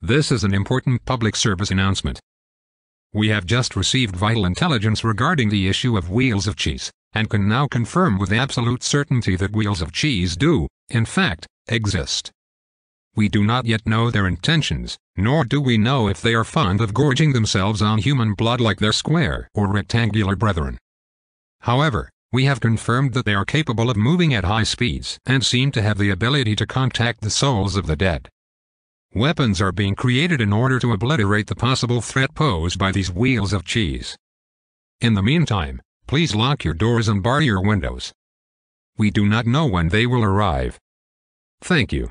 This is an important public service announcement. We have just received vital intelligence regarding the issue of wheels of cheese, and can now confirm with absolute certainty that wheels of cheese do, in fact, exist. We do not yet know their intentions, nor do we know if they are fond of gorging themselves on human blood like their square or rectangular brethren. However, we have confirmed that they are capable of moving at high speeds and seem to have the ability to contact the souls of the dead. Weapons are being created in order to obliterate the possible threat posed by these wheels of cheese. In the meantime, please lock your doors and bar your windows. We do not know when they will arrive. Thank you.